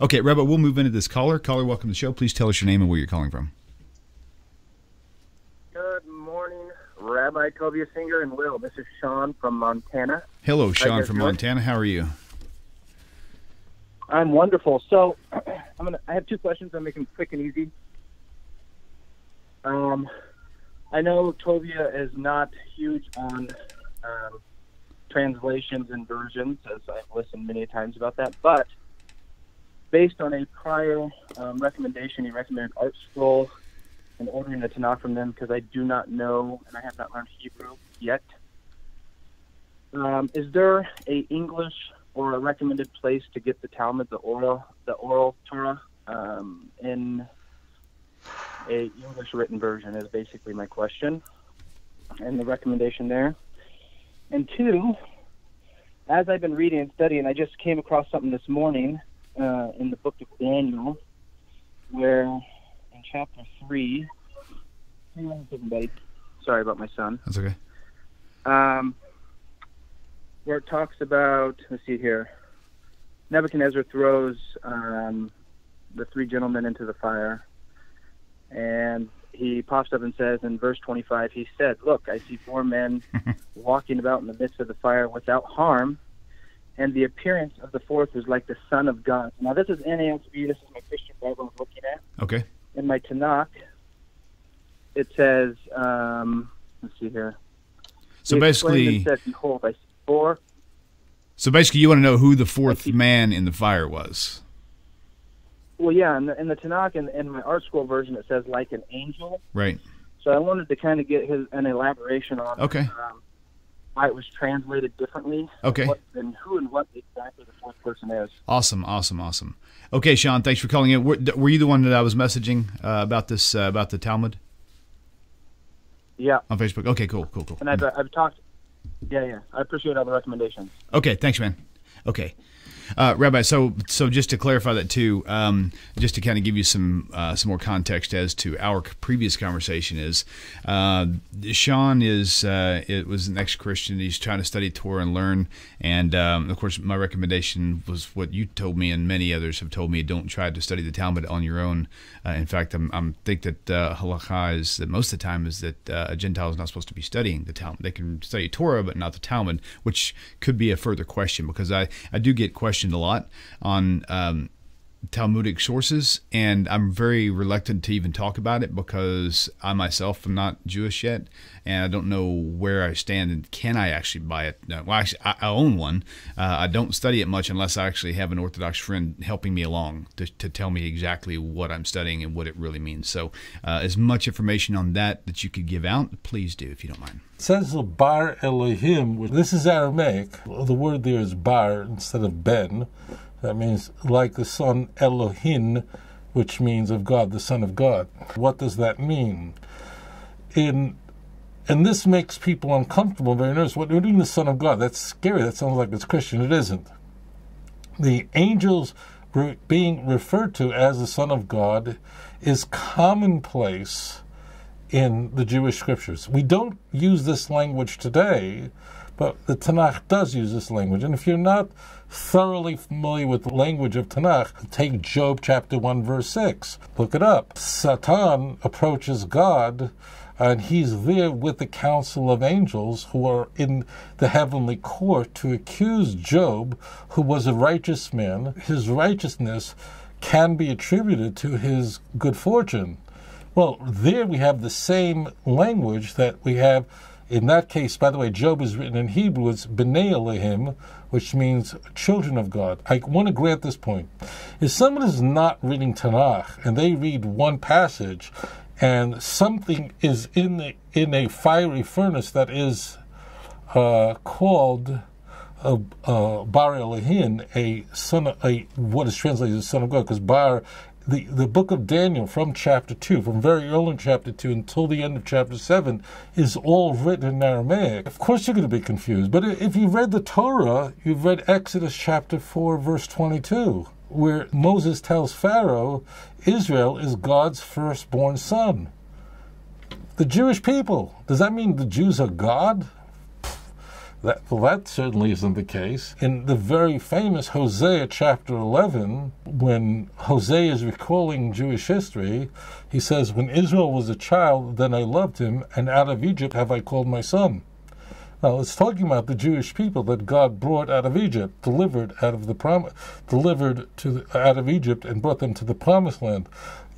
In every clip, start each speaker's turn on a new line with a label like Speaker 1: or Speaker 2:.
Speaker 1: Okay, Rabbi, we'll move into this caller. Caller, welcome to the show. Please tell us your name and where you're calling from.
Speaker 2: Good morning, Rabbi Tovia Singer and Will. This is Sean from Montana.
Speaker 1: Hello, Sean from? Montana. How are you?
Speaker 2: I'm wonderful. So, I'm gonna. I have two questions. I'm making quick and easy. Um, I know Tovia is not huge on um, translations and versions, as I've listened many times about that. But based on a prior um, recommendation, he recommended Art Scroll and ordering the Tanakh from them because I do not know and I have not learned Hebrew yet. Um, is there a English or a recommended place to get the Talmud, the oral, the oral Torah, um, in a English written version? Is basically my question, and the recommendation there. And two, as I've been reading and studying, I just came across something this morning uh, in the book of Daniel, where in chapter three. Hang on a second, buddy. Sorry about my son
Speaker 1: That's okay.
Speaker 2: um, where it talks about, let's see here, Nebuchadnezzar throws um, the three gentlemen into the fire, and he pops up and says in verse 25, he said, Look, I see four men walking about in the midst of the fire without harm, and the appearance of the fourth is like the Son of God. Now, this is NASB, this is my Christian Bible I'm looking at
Speaker 1: Okay.
Speaker 2: in my Tanakh, it says, um, let's see here.
Speaker 1: So
Speaker 2: He
Speaker 1: basically,
Speaker 2: and said, "Behold, I see four."
Speaker 1: so basically, you want to know who the fourth man in the fire was.
Speaker 2: Well, yeah, in the, in the Tanakh, in, in my Art Scroll version, it says like an angel.
Speaker 1: Right.
Speaker 2: So I wanted to kind of get his an elaboration on
Speaker 1: Okay.
Speaker 2: um, why it was translated differently.
Speaker 1: Okay.
Speaker 2: What, and who and what exactly the fourth person is.
Speaker 1: Awesome, awesome, awesome. Okay, Sean, thanks for calling in. Were, were you the one that I was messaging uh, about this uh, about the Talmud
Speaker 2: Yeah,
Speaker 1: on Facebook? Okay, cool, cool, cool.
Speaker 2: and I've I've talked. Yeah, yeah. I appreciate all the recommendations.
Speaker 1: Okay, thanks, man. Okay. Uh, Rabbi, so so just to clarify that too, um, just to kind of give you some uh, some more context as to our previous conversation is, uh, Sean is uh, it was an ex-Christian. He's trying to study Torah and learn, and um, of course, my recommendation was what you told me, and many others have told me: don't try to study the Talmud on your own. Uh, in fact, I'm, I'm think that uh, halacha is that most of the time is that uh, a Gentile is not supposed to be studying the Talmud. They can study Torah, but not the Talmud, which could be a further question because I, I do get questioned a lot on um, Talmudic sources, and I'm very reluctant to even talk about it because I myself am not Jewish yet, and I don't know where I stand and can I actually buy it. No, well, actually, I, I own one. Uh, I don't study it much unless I actually have an Orthodox friend helping me along to, to tell me exactly what I'm studying and what it really means. So, uh, as much information on that that you could give out, please do if you don't mind.
Speaker 3: It says Bar Elohim. which- This is Aramaic. The word there is bar instead of ben. That means like the son Elohim, which means of God, the son of God. What does that mean? In and this makes people uncomfortable, very nervous. What we're doing, the Son of God. That's scary. That sounds like it's Christian. It isn't. The angels being referred to as the Son of God is commonplace in the Jewish scriptures. We don't use this language today, but the Tanakh does use this language. And if you're not thoroughly familiar with the language of Tanakh, take Job chapter 1, verse 6. Look it up. Satan approaches God, and he's there with the council of angels who are in the heavenly court to accuse Job, who was a righteous man. His righteousness can be attributed to his good fortune. Well, there we have the same language that we have. In that case, by the way, Job is written in Hebrew. It's B'nai Elohim, which means children of God. I want to grant this point. If someone is not reading Tanakh and they read one passage and something is in the, in a fiery furnace that is uh, called uh, uh, Bar Elohim, a son, of, a what is translated as son of God, because Bar, the the book of Daniel from chapter two, from very early in chapter two until the end of chapter seven, is all written in Aramaic. Of course, you're going to be confused. But if you've read the Torah, you've read Exodus chapter four, verse twenty-two, where Moses tells Pharaoh, Israel is God's firstborn son. The Jewish people. Does that mean the Jews are God? That, well, that certainly isn't the case. In the very famous Hosea chapter 11, when Hosea is recalling Jewish history, he says, When Israel was a child, then I loved him, and out of Egypt have I called my son. Now it's talking about the Jewish people that God brought out of Egypt, delivered out of the prom- delivered to the, out of Egypt, and brought them to the promised land.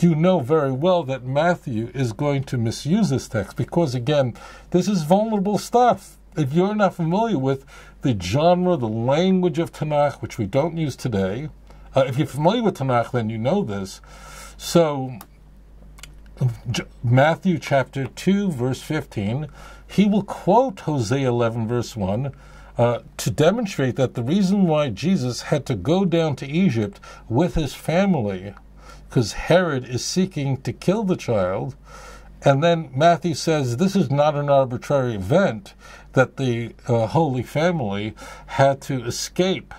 Speaker 3: You know very well that Matthew is going to misuse this text because, again, this is vulnerable stuff if you're not familiar with the genre, the language of Tanakh, which we don't use today, uh, if you're familiar with Tanakh, then you know this. So, Matthew chapter 2, verse 15, he will quote Hosea 11, verse 1. Uh, to demonstrate that the reason why Jesus had to go down to Egypt with his family, because Herod is seeking to kill the child, and then Matthew says this is not an arbitrary event that the uh, Holy Family had to escape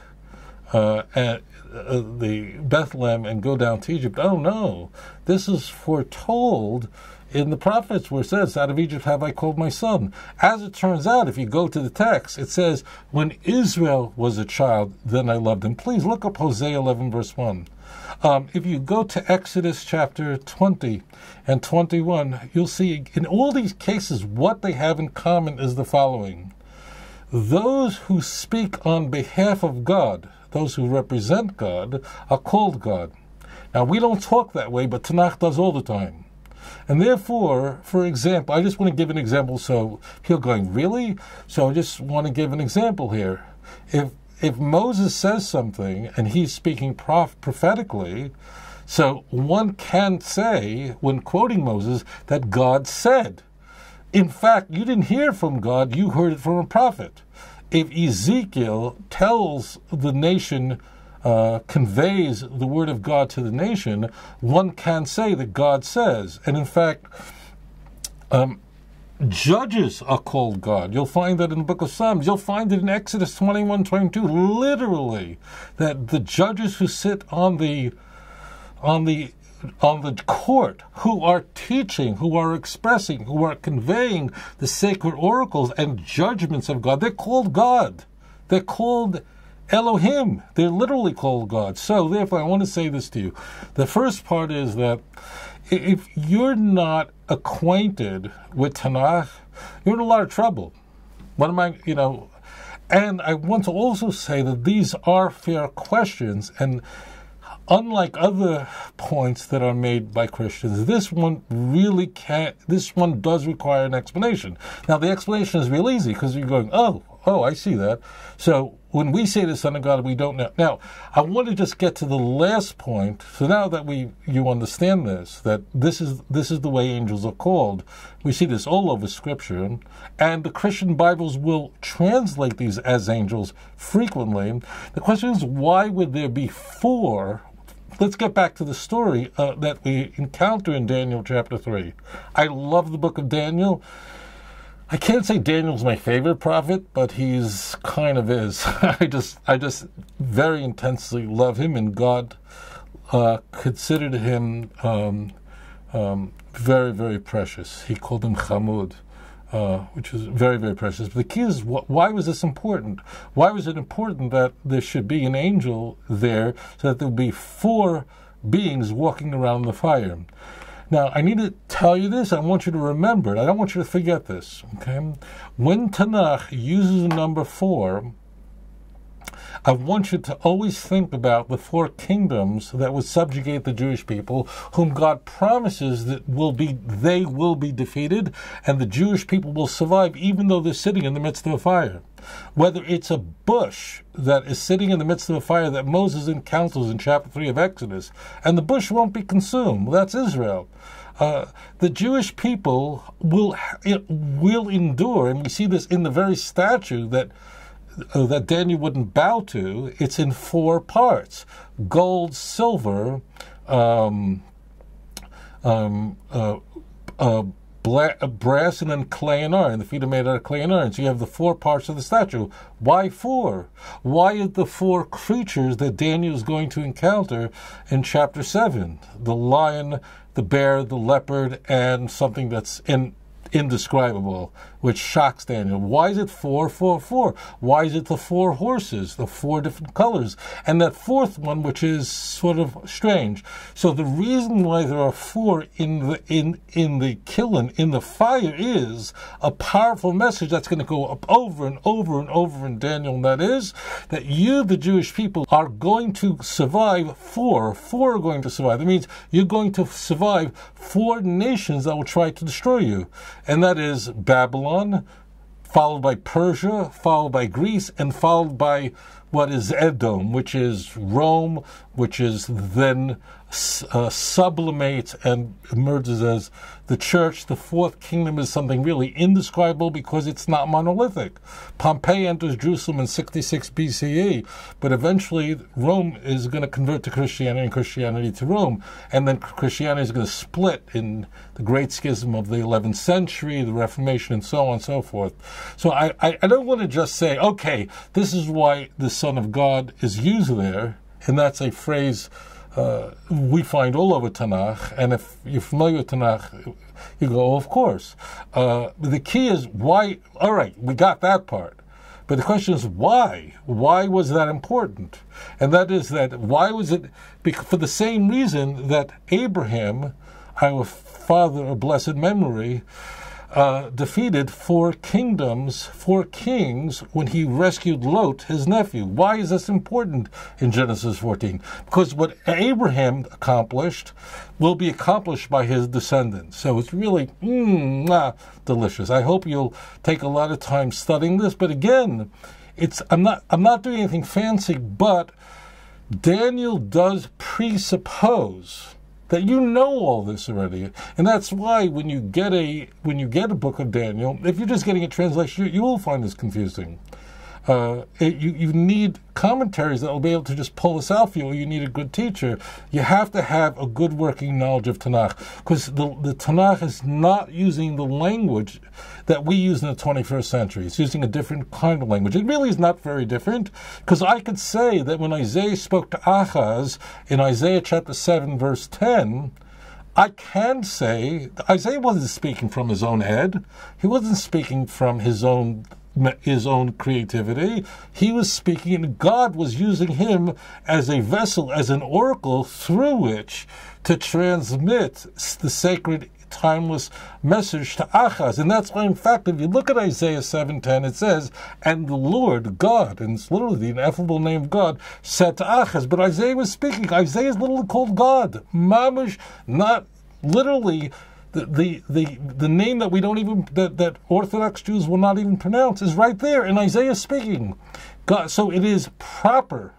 Speaker 3: uh, at, uh, the Bethlehem and go down to Egypt. Oh no, this is foretold in the prophets where it says, Out of Egypt have I called my son. As it turns out, if you go to the text, it says, When Israel was a child, then I loved him. Please look up Hosea 11, verse 1. Um, if you go to Exodus chapter 20 and 21, you'll see in all these cases what they have in common is the following Those who speak on behalf of God, those who represent God, are called God. Now, we don't talk that way, but Tanakh does all the time. And therefore, for example, I just want to give an example. So people going, really? So I just want to give an example here. If if Moses says something and he's speaking prof- prophetically, so one can say, when quoting Moses, that God said. In fact, you didn't hear from God, you heard it from a prophet. If Ezekiel tells the nation, uh, conveys the word of God to the nation, one can say that God says. And in fact, um, Judges are called God. You'll find that in the book of Psalms. You'll find it in Exodus 21, 22, literally, that the judges who sit on the on the on the court who are teaching, who are expressing, who are conveying the sacred oracles and judgments of God, they're called God. They're called Elohim. They're literally called God. So, therefore, I want to say this to you. The first part is that if you're not acquainted with Tanakh, you're in a lot of trouble. What am I, you know? And I want to also say that these are fair questions, and unlike other points that are made by Christians, this one really can't, this one does require an explanation. Now, the explanation is real easy because you're going, oh, oh, I see that. So when we say the Son of God, we don't know. Now, I want to just get to the last point. So now that we you understand this, that this is this is the way angels are called. We see this all over Scripture, and the Christian Bibles will translate these as angels frequently. The question is, why would there be four? Let's get back to the story uh, that we encounter in Daniel chapter three. I love the book of Daniel I can't say Daniel's my favorite prophet, but he's kind of is. I just, I just very intensely love him, and God uh, considered him um, um, very, very precious. He called him Chamud, uh, which is very, very precious. But the key is, wh- why was this important? Why was it important that there should be an angel there, so that there would be four beings walking around the fire? Now, I need to tell you this. I want you to remember it. I don't want you to forget this. Okay? When Tanakh uses the number four, I want you to always think about the four kingdoms that would subjugate the Jewish people, whom God promises that will be they will be defeated, and the Jewish people will survive, even though they're sitting in the midst of a fire. Whether it's a bush that is sitting in the midst of a fire that Moses encounters in chapter 3 of Exodus, and the bush won't be consumed. That's Israel. Uh, the Jewish people will will endure, and we see this in the very statue that uh, that Daniel wouldn't bow to. It's in four parts: gold, silver, um, um, uh, uh uh, brass and then clay and iron. The feet are made out of clay and iron. So you have the four parts of the statue. Why four? Why are the four creatures that Daniel is going to encounter in chapter 7? The lion, the bear, the leopard, and something that's in, indescribable, which shocks Daniel. Why is it four, four, four? Why is it the four horses, the four different colors? And that fourth one, which is sort of strange. So the reason why there are four in the in in the kiln, in the fire, is a powerful message that's going to go up over and over and over in Daniel, and that is that you, the Jewish people, are going to survive four. Four are going to survive. That means you're going to survive four nations that will try to destroy you. And that is Babylon, followed by Persia, followed by Greece, and followed by what is Edom, which is Rome, which is then uh, sublimates and emerges as the church. The fourth kingdom is something really indescribable because it's not monolithic. Pompey enters Jerusalem in 66 BCE, but eventually Rome is going to convert to Christianity and Christianity to Rome. And then Christianity is going to split in the Great Schism of the 11th century, the Reformation, and so on and so forth. So I, I, I don't want to just say, okay, this is why the Son of God is used there. And that's a phrase uh, we find all over Tanakh, and if you're familiar with Tanakh, you go, oh, of course. Uh, the key is why, all right, we got that part. But the question is why? Why was that important? And that is that why was it? For the same reason that Abraham, our father of blessed memory, uh, defeated four kingdoms, four kings, when he rescued Lot, his nephew. Why is this important in Genesis 14? Because what Abraham accomplished will be accomplished by his descendants. So it's really mm, ah, delicious. I hope you'll take a lot of time studying this. But again, it's I'm not I'm not doing anything fancy, but Daniel does presuppose that you know all this already. And that's why when you get a when you get a book of daniel if you're just getting a translation you, you will find this confusing uh, it, you, you need commentaries that will be able to just pull this out for you, you need a good teacher. You have to have a good working knowledge of Tanakh, because the, the Tanakh is not using the language that we use in the 21st century. It's using a different kind of language. It really is not very different, because I could say that when Isaiah spoke to Ahaz in Isaiah chapter 7, verse 10, I can say Isaiah wasn't speaking from his own head. He wasn't speaking from his own his own creativity. He was speaking, and God was using him as a vessel, as an oracle through which to transmit the sacred timeless message to Achaz. And that's why, in fact, if you look at Isaiah 7.10, it says, And the Lord God, and it's literally the ineffable name of God, said to Achaz. But Isaiah was speaking. Isaiah is literally called God. Mamish, not literally the, the, the, name that we don't even, that, that Orthodox Jews will not even pronounce is right there in Isaiah speaking. God, so it is proper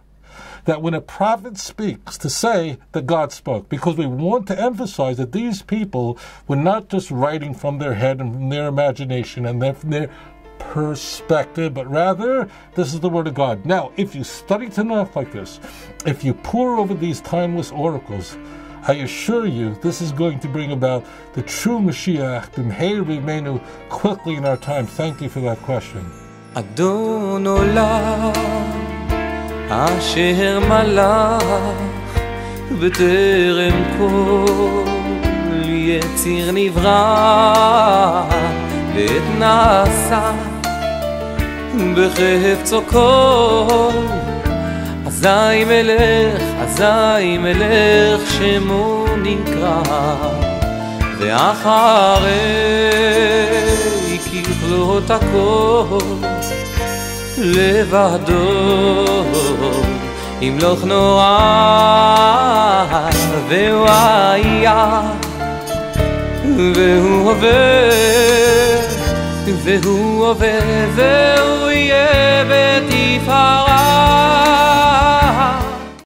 Speaker 3: that when a prophet speaks to say that God spoke, because we want to emphasize that these people were not just writing from their head and from their imagination and their, from their perspective, but rather this is the Word of God. Now, if you study Tanakh like this, if you pore over these timeless oracles, I assure you, this is going to bring about the true Mashiach, B'mheir B'meinu, quickly in our time. Thank you for that question.
Speaker 4: אדון עולם אשר מלך בטרם כל יציר נברא ועת נעשה בחפצו כל אזי מלך, אזי מלך שמו נקרא ואחרי ככלות הכל לבדו. ימלוך נורא והוא היה והוא עובר והוא עובר והוא יהיה בתפארת